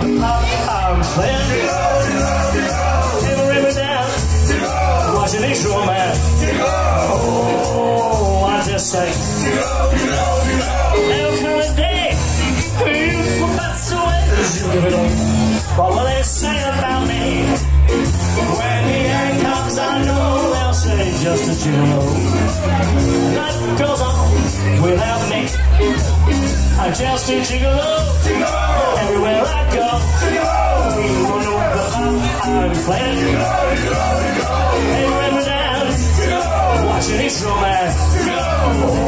playing every river down, watching each romance. Oh, I just say, there'll come a day you pass away. What will they say about me? When the end comes, I know they'll say just a gigolo. Life I'm just a gigolo. Everywhere I go, people know that I'm playing. Everywhere down, watching each romance. Oh,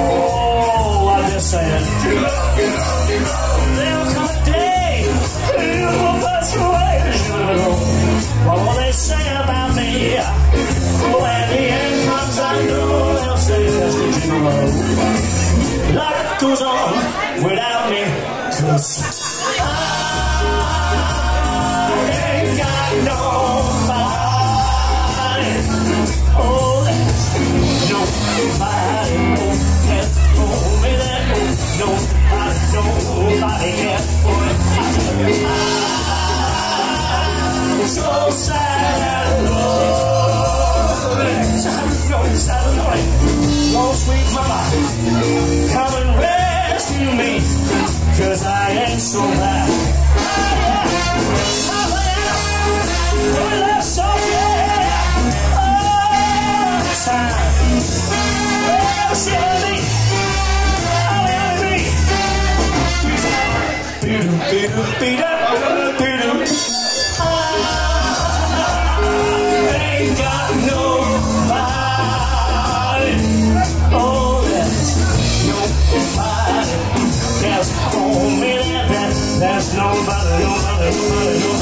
goes on without me, cause I ain't got nobody. Oh, nobody can hold me there. Nobody, nobody can hold me. So sad. Oh, sweet mama, cause I ain't so bad. Oh, yeah. Oh, love so. Oh, time. Oh. Oh, Emily. Beat-em, beat-em, beat-em, beat-em. I ain't for me.